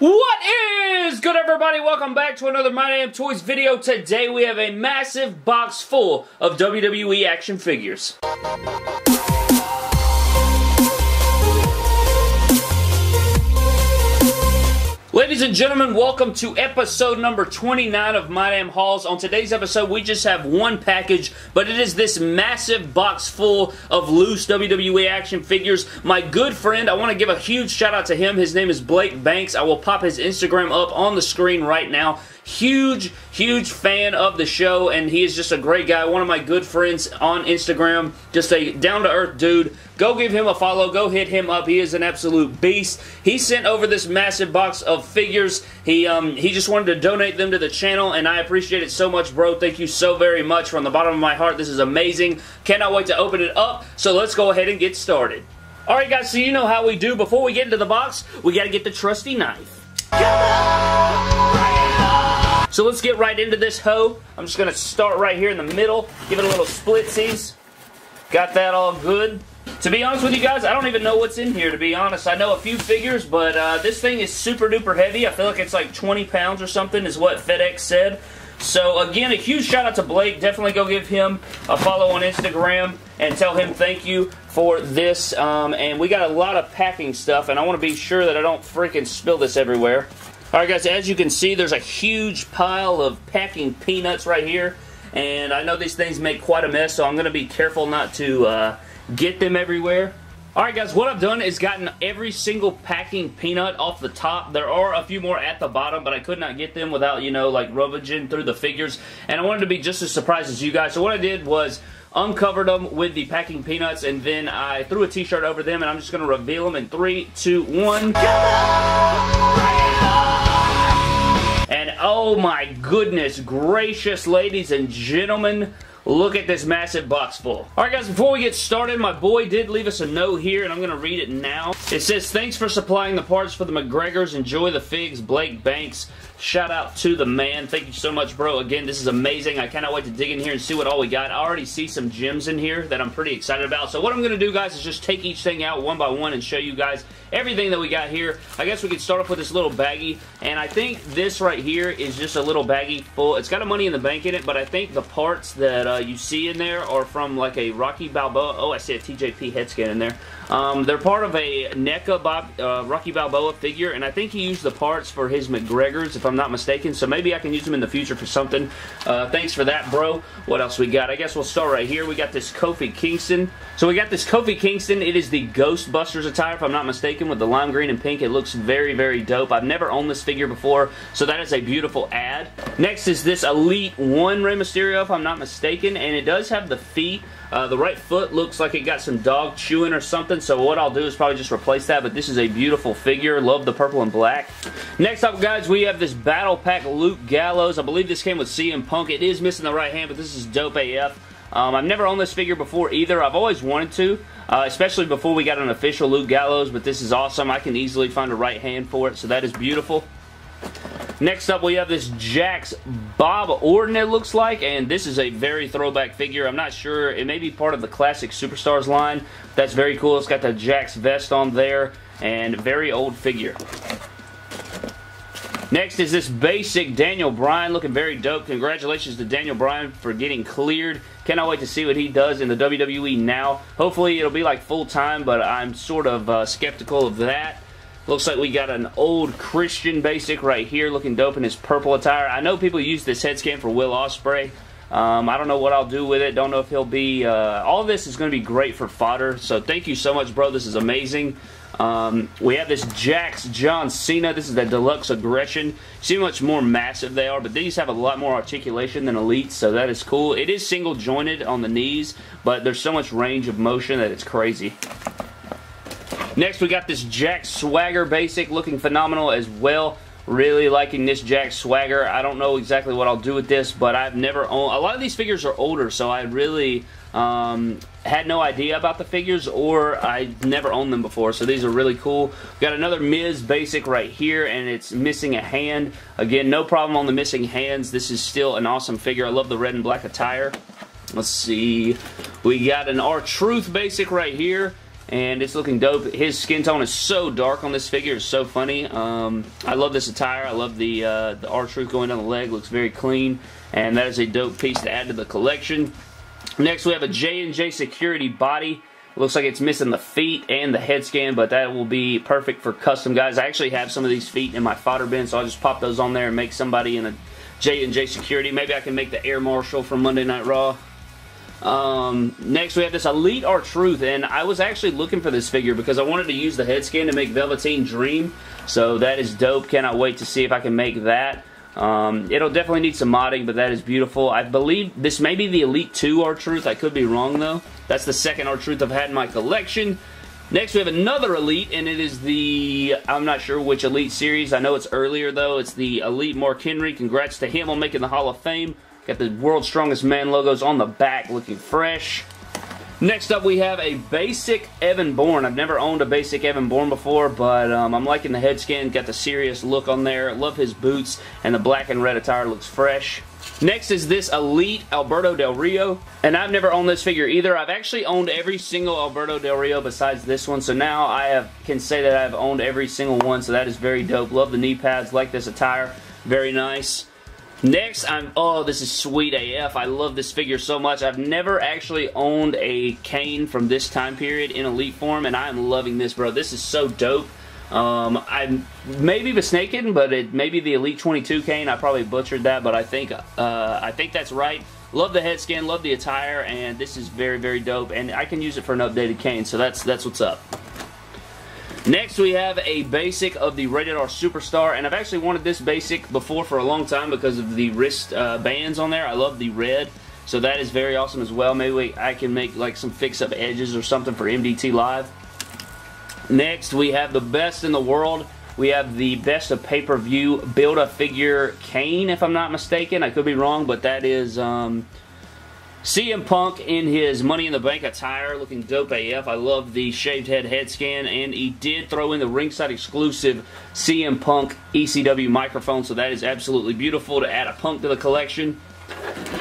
What is good everybody? Welcome back to another My Damn Toys video. Today we have a massive box full of WWE action figures. Ladies and gentlemen, welcome to episode number 29 of My Damn Hauls. On today's episode, we just have one package, but it is this massive box full of loose WWE action figures. My good friend, I want to give a huge shout out to him. His name is Blake Banks. I will pop his Instagram up on the screen right now huge, huge fan of the show, and he is just a great guy. One of my good friends on Instagram. Just a down-to-earth dude. Go give him a follow. Go hit him up. He is an absolute beast. He sent over this massive box of figures. He um he just wanted to donate them to the channel, and I appreciate it so much, bro. Thank you so very much from the bottom of my heart. This is amazing. Cannot wait to open it up. So let's go ahead and get started. Alright guys, so you know how we do. Before we get into the box, we got to get the trusty knife. So let's get right into this hoe. I'm just going to start right here in the middle, give it a little splitsies. Got that all good. To be honest with you guys, I don't even know what's in here, to be honest. I know a few figures, but uh, this thing is super duper heavy. I feel like it's like 20 pounds or something is what FedEx said. So again, a huge shout out to Blake. Definitely go give him a follow on Instagram and tell him thank you for this. Um, and we got a lot of packing stuff, and I want to be sure that I don't freaking spill this everywhere. Alright guys, as you can see, there's a huge pile of packing peanuts right here. And I know these things make quite a mess, so I'm going to be careful not to uh, get them everywhere. Alright guys, what I've done is gotten every single packing peanut off the top. There are a few more at the bottom, but I could not get them without, you know, like rummaging through the figures. And I wanted to be just as surprised as you guys. So what I did was uncovered them with the packing peanuts, and then I threw a t-shirt over them, and I'm just going to reveal them in three, two, one. And oh my goodness gracious, ladies and gentlemen, Look at this massive box full. Alright guys, before we get started, my boy did leave us a note here, and I'm going to read it now. It says, Thanks for supplying the parts for the McGregors. Enjoy the figs, Blake Banks. Shout out to the man. Thank you so much, bro. Again, this is amazing. I cannot wait to dig in here and see what all we got. I already see some gems in here that I'm pretty excited about. So what I'm going to do, guys, is just take each thing out one by one and show you guys everything that we got here. I guess we could start off with this little baggie. And I think this right here is just a little baggie full. It's got a money in the bank in it, but I think the parts that uh, you see in there are from like a Rocky Balboa. Oh, I see a TJP head scan in there. Um, they're part of a NECA Bob, uh, Rocky Balboa figure, and I think he used the parts for his McGregors, if I'm not mistaken, so maybe I can use them in the future for something. Uh, thanks for that, bro. What else we got? I guess we'll start right here. We got this Kofi Kingston. So we got this Kofi Kingston. It is the Ghostbusters attire, if I'm not mistaken, with the lime green and pink. It looks very, very dope. I've never owned this figure before, so that is a beautiful ad. Next is this Elite 1 Rey Mysterio, if I'm not mistaken, and it does have the feet uh, the right foot looks like it got some dog chewing or something, so what I'll do is probably just replace that, but this is a beautiful figure. Love the purple and black. Next up, guys, we have this Battle Pack Luke Gallows. I believe this came with CM Punk. It is missing the right hand, but this is dope AF. Um, I've never owned this figure before either. I've always wanted to, uh, especially before we got an official Luke Gallows, but this is awesome. I can easily find a right hand for it, so that is beautiful. Next up, we have this Jakks Bob Orton, it looks like, and this is a very throwback figure. I'm not sure. It may be part of the Classic Superstars line. That's very cool. It's got the Jakks vest on there, and very old figure. Next is this basic Daniel Bryan, looking very dope. Congratulations to Daniel Bryan for getting cleared. Cannot wait to see what he does in the WWE now. Hopefully it'll be like full time, but I'm sort of uh, skeptical of that. Looks like we got an old Christian basic right here looking dope in his purple attire. I know people use this head scan for Will Ospreay. Um, I don't know what I'll do with it. Don't know if he'll be... Uh, all this is going to be great for fodder. So thank you so much, bro. This is amazing. Um, we have this Jakks John Cena. This is the Deluxe Aggression. See how much more massive they are, but these have a lot more articulation than Elite, so that is cool. It is single jointed on the knees, but there's so much range of motion that it's crazy. Next, we got this Jack Swagger Basic looking phenomenal as well. Really liking this Jack Swagger. I don't know exactly what I'll do with this, but I've never owned... A lot of these figures are older, so I really um, had no idea about the figures, or I never owned them before, so these are really cool. Got another Miz Basic right here, and it's missing a hand. Again, no problem on the missing hands. This is still an awesome figure. I love the red and black attire. Let's see. We got an R-Truth Basic right here and it's looking dope. His skin tone is so dark on this figure. It's so funny. Um, I love this attire. I love the uh, the R-Truth going down the leg. Looks very clean, and that is a dope piece to add to the collection. Next, we have a J&J Security body. Looks like it's missing the feet and the head scan, but that will be perfect for custom guys. I actually have some of these feet in my fodder bin, so I'll just pop those on there and make somebody in a J&J Security. Maybe I can make the Air Marshal from Monday Night Raw. Um, next, we have this Elite R-Truth, and I was actually looking for this figure because I wanted to use the head scan to make Velveteen Dream, so that is dope. Cannot wait to see if I can make that. Um, it'll definitely need some modding, but that is beautiful. I believe this may be the Elite 2 R-Truth. I could be wrong, though. That's the second R-Truth I've had in my collection. Next, we have another Elite, and it is the, I'm not sure which Elite series. I know it's earlier, though. It's the Elite Mark Henry. Congrats to him on making the Hall of Fame. Got the World's Strongest Man logos on the back, looking fresh. Next up, we have a basic Evan Bourne. I've never owned a basic Evan Bourne before, but um, I'm liking the head skin. Got the serious look on there. Love his boots, and the black and red attire looks fresh. Next is this Elite Alberto Del Rio, and I've never owned this figure either. I've actually owned every single Alberto Del Rio besides this one, so now I have, can say that I've owned every single one, so that is very dope. Love the knee pads, like this attire, very nice. Next, I'm, oh, this is sweet AF. I love this figure so much. I've never actually owned a Kane from this time period in Elite form, and I'm loving this, bro. This is so dope. Um, I may be mistaken, but it may be the Elite 22 Kane. I probably butchered that, but I think uh, I think that's right. Love the head scan, love the attire, and this is very, very dope. And I can use it for an updated Kane, so that's that's what's up. Next, we have a basic of the Rated R Superstar, and I've actually wanted this basic before for a long time because of the wrist uh, bands on there. I love the red, so that is very awesome as well. Maybe we, I can make like some fix-up edges or something for MDT Live. Next, we have the best in the world. We have the best of pay-per-view Build-A-Figure Kane, if I'm not mistaken. I could be wrong, but that is... Um, CM Punk in his Money in the Bank attire, looking dope AF. I love the shaved head head scan, and he did throw in the ringside exclusive CM Punk ECW microphone, so that is absolutely beautiful to add a Punk to the collection.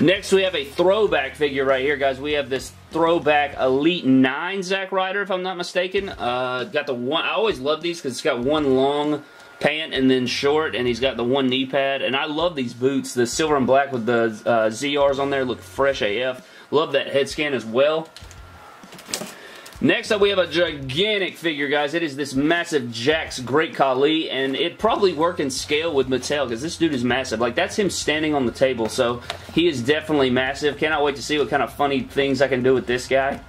Next, we have a throwback figure right here, guys. We have this throwback Elite 9 Zack Ryder, if I'm not mistaken. Uh, got the one. I always love these because it's got one long pant and then short, and he's got the one knee pad. And I love these boots. The silver and black with the uh, ZRs on there look fresh AF. Love that head scan as well. Next up, we have a gigantic figure, guys. It is this massive Jakks Great Khali, and it probably work in scale with Mattel, because this dude is massive. Like, that's him standing on the table, so he is definitely massive. Cannot wait to see what kind of funny things I can do with this guy.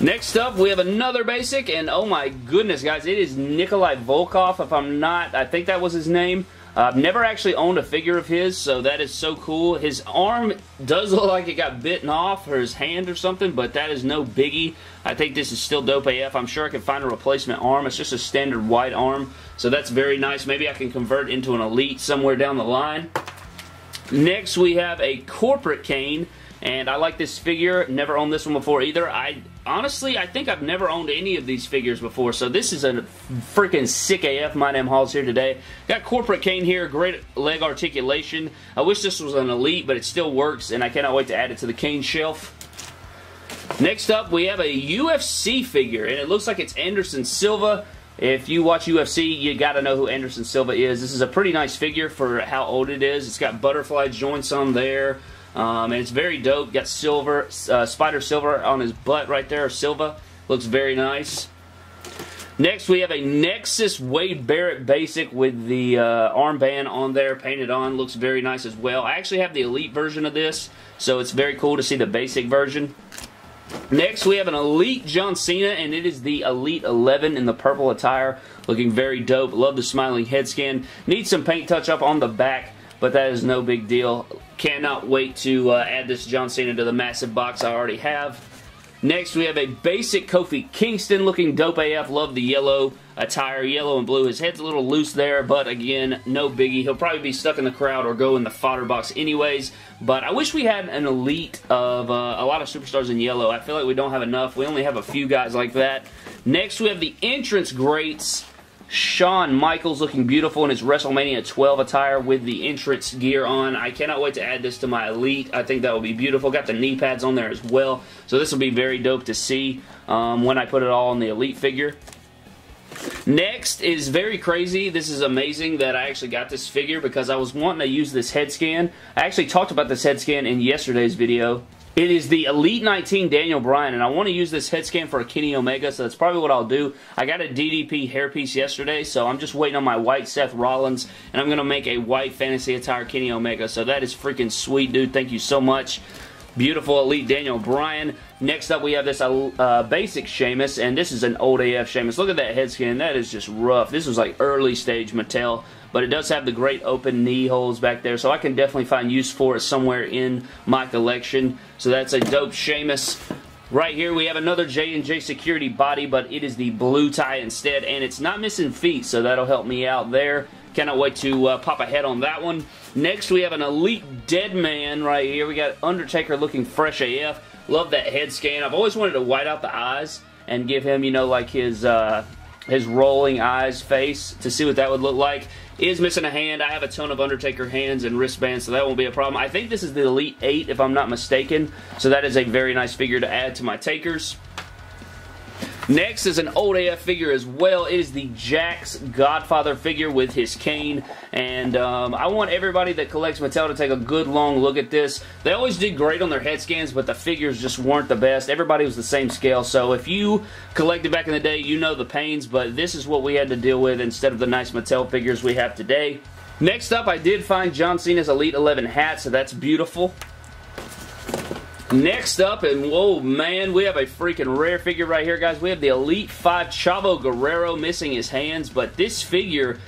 Next up, we have another basic, and oh my goodness, guys, it is Nikolai Volkov, if I'm not, I think that was his name. Uh, I've never actually owned a figure of his, so that is so cool. His arm does look like it got bitten off, or his hand or something, but that is no biggie. I think this is still dope AF. I'm sure I can find a replacement arm. It's just a standard white arm, so that's very nice. Maybe I can convert into an Elite somewhere down the line. Next, we have a Corporate Kane. And I like this figure. Never owned this one before either. I honestly, I think I've never owned any of these figures before. So this is a freaking sick AF. My Damn Hauls here today. Got Corporate Kane here. Great leg articulation. I wish this was an Elite, but it still works. And I cannot wait to add it to the Kane shelf. Next up, we have a UFC figure. And it looks like it's Anderson Silva. If you watch UFC, you got to know who Anderson Silva is. This is a pretty nice figure for how old it is. It's got butterfly joints on there. Um, and it's very dope. Got silver, uh, spider silver on his butt right there, Silva. Looks very nice. Next, we have a Nexus Wade Barrett Basic with the uh, armband on there, painted on. Looks very nice as well. I actually have the Elite version of this, so it's very cool to see the basic version. Next, we have an Elite John Cena, and it is the Elite 11 in the purple attire. Looking very dope. Love the smiling head scan. Needs some paint touch up on the back but that is no big deal. Cannot wait to uh, add this John Cena to the massive box I already have. Next, we have a basic Kofi Kingston looking dope AF. Love the yellow attire, yellow and blue. His head's a little loose there, but again, no biggie. He'll probably be stuck in the crowd or go in the fodder box anyways. But I wish we had an elite of uh, a lot of superstars in yellow. I feel like we don't have enough. We only have a few guys like that. Next, we have the entrance greats Shawn Michaels looking beautiful in his WrestleMania 12 attire with the entrance gear on. I cannot wait to add this to my Elite. I think that will be beautiful. Got the knee pads on there as well. So this will be very dope to see um, when I put it all on the Elite figure. Next is very crazy. This is amazing that I actually got this figure because I was wanting to use this head scan. I actually talked about this head scan in yesterday's video. It is the Elite 19 Daniel Bryan, and I want to use this head scan for a Kenny Omega, so that's probably what I'll do. I got a DDP hairpiece yesterday, so I'm just waiting on my white Seth Rollins, and I'm going to make a white fantasy attire Kenny Omega, so that is freaking sweet, dude. Thank you so much. Beautiful Elite Daniel Bryan. Next up, we have this uh, basic Sheamus, and this is an old AF Sheamus. Look at that head scan. That is just rough. This was like early stage Mattel but it does have the great open knee holes back there, so I can definitely find use for it somewhere in my collection. So that's a dope Sheamus. Right here we have another J&J Security body, but it is the blue tie instead, and it's not missing feet, so that'll help me out there. Cannot wait to uh, pop a head on that one. Next we have an Elite Dead Man right here. We got Undertaker looking fresh AF. Love that head scan. I've always wanted to white out the eyes and give him, you know, like his uh, his rolling eyes face to see what that would look like. Is missing a hand. I have a ton of Undertaker hands and wristbands, so that won't be a problem. I think this is the Elite 8, if I'm not mistaken, so that is a very nice figure to add to my takers. Next is an old AF figure as well. It is the Jakks Godfather figure with his cane. And um, I want everybody that collects Mattel to take a good long look at this. They always did great on their head scans, but the figures just weren't the best. Everybody was the same scale. So if you collected back in the day, you know the pains, but this is what we had to deal with instead of the nice Mattel figures we have today. Next up, I did find John Cena's Elite 11 hat, so that's beautiful. Next up, and whoa, man, we have a freaking rare figure right here, guys. We have the Elite 5 Chavo Guerrero missing his hands, but this figure,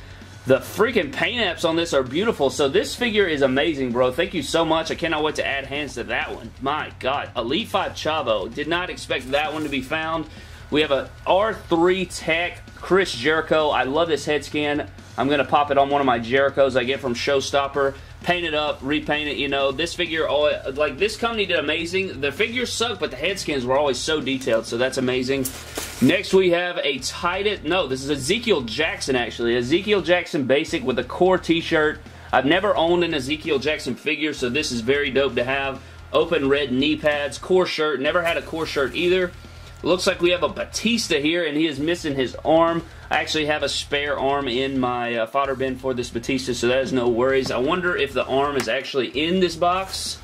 the freaking paint apps on this are beautiful. So this figure is amazing, bro. Thank you so much. I cannot wait to add hands to that one. My God, Elite 5 Chavo. Did not expect that one to be found. We have a R3 Tech Chris Jericho. I love this head scan. I'm going to pop it on one of my Jerichos I get from Showstopper paint it up, repaint it, you know. This figure, oh, like, this company did amazing. The figures suck, but the head skins were always so detailed, so that's amazing. Next, we have a Titus, no, this is Ezekiel Jackson, actually. Ezekiel Jackson Basic with a Corre t-shirt. I've never owned an Ezekiel Jackson figure, so this is very dope to have. Open red knee pads, Corre shirt. Never had a Corre shirt either. Looks like we have a Batista here, and he is missing his arm. I actually have a spare arm in my uh, fodder bin for this Batista, so that is no worries. I wonder if the arm is actually in this box.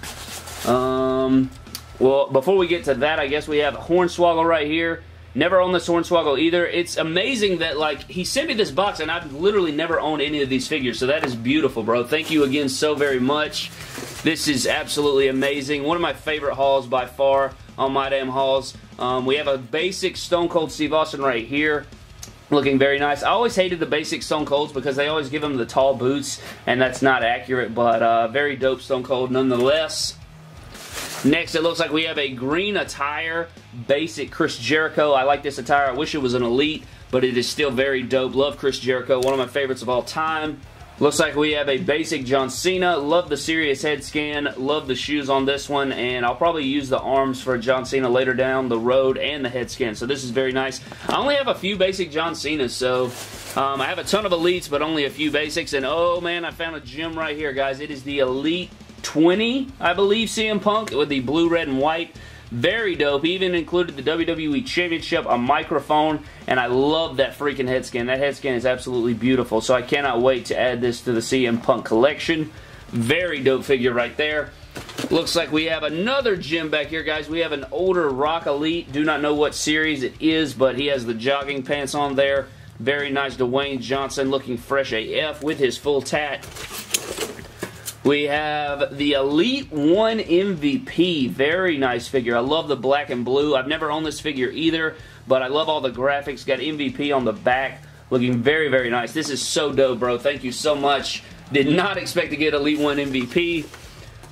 Um, well, before we get to that, I guess we have Hornswoggle right here. Never owned this Hornswoggle either. It's amazing that, like, he sent me this box, and I've literally never owned any of these figures, so that is beautiful, bro. Thank you again so very much. This is absolutely amazing. One of my favorite hauls by far on My Damn Hauls. Um, we have a basic Stone Cold Steve Austin right here. Looking very nice. I always hated the basic Stone Colds because they always give them the tall boots, and that's not accurate, but uh, very dope Stone Cold nonetheless. Next, it looks like we have a green attire, basic Chris Jericho. I like this attire. I wish it was an Elite, but it is still very dope. Love Chris Jericho, one of my favorites of all time. Looks like we have a basic John Cena. Love the serious head scan. Love the shoes on this one. And I'll probably use the arms for John Cena later down the road and the head scan. So this is very nice. I only have a few basic John Cenas. So um, I have a ton of elites, but only a few basics. And oh man, I found a gem right here, guys. It is the Elite 20, I believe, CM Punk with the blue, red, and white. Very dope. He even included the WWE Championship, a microphone, and I love that freaking head scan. That head scan is absolutely beautiful, so I cannot wait to add this to the CM Punk collection. Very dope figure right there. Looks like we have another gem back here, guys. We have an older Rock Elite. Do not know what series it is, but he has the jogging pants on there. Very nice Dwayne Johnson looking fresh AF with his full tat. We have the Elite 1 MVP. Very nice figure. I love the black and blue. I've never owned this figure either, but I love all the graphics. Got MVP on the back. Looking very, very nice. This is so dope, bro. Thank you so much. Did not expect to get Elite 1 MVP.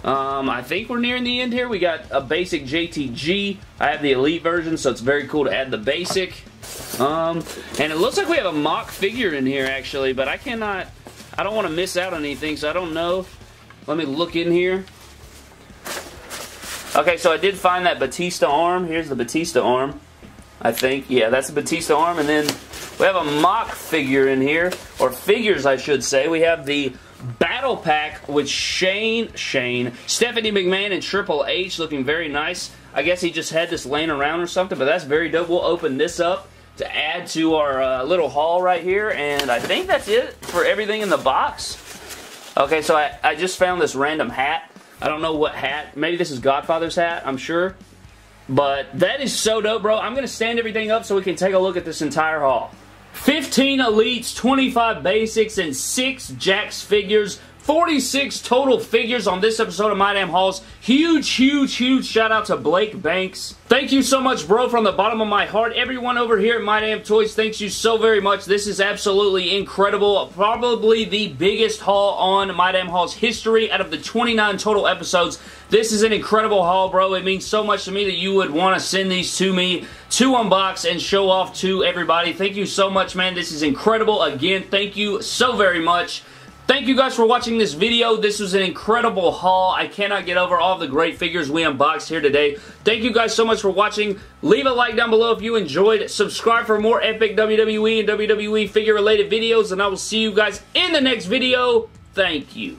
Um, I think we're nearing the end here. We got a basic JTG. I have the Elite version, so it's very cool to add the basic. Um, and it looks like we have a mock figure in here, actually, but I cannot... I don't want to miss out on anything, so I don't know let me look in here. Okay, so I did find that Batista arm. Here's the Batista arm. I think. Yeah, that's the Batista arm. And then We have a mock figure in here, or figures I should say. We have the Battle Pack with Shane, Shane, Stephanie McMahon and Triple H looking very nice. I guess he just had this laying around or something, but that's very dope. We'll open this up to add to our uh, little haul right here, and I think that's it for everything in the box. Okay, so I, I just found this random hat. I don't know what hat. Maybe this is Godfather's hat, I'm sure. But that is so dope, bro. I'm going to stand everything up so we can take a look at this entire haul. 15 Elites, 25 Basics, and 6 Jakks figures 46 total figures on this episode of My Damn Hauls. Huge, huge, huge shout out to Blake Banks. Thank you so much, bro, from the bottom of my heart. Everyone over here at My Damn Toys, thanks you so very much. This is absolutely incredible. Probably the biggest haul on My Damn Hauls history out of the 29 total episodes. This is an incredible haul, bro. It means so much to me that you would want to send these to me to unbox and show off to everybody. Thank you so much, man. This is incredible. Again, thank you so very much. Thank you guys for watching this video. This was an incredible haul. I cannot get over all the great figures we unboxed here today. Thank you guys so much for watching. Leave a like down below if you enjoyed. Subscribe for more epic WWE and WWE figure related videos and I will see you guys in the next video. Thank you.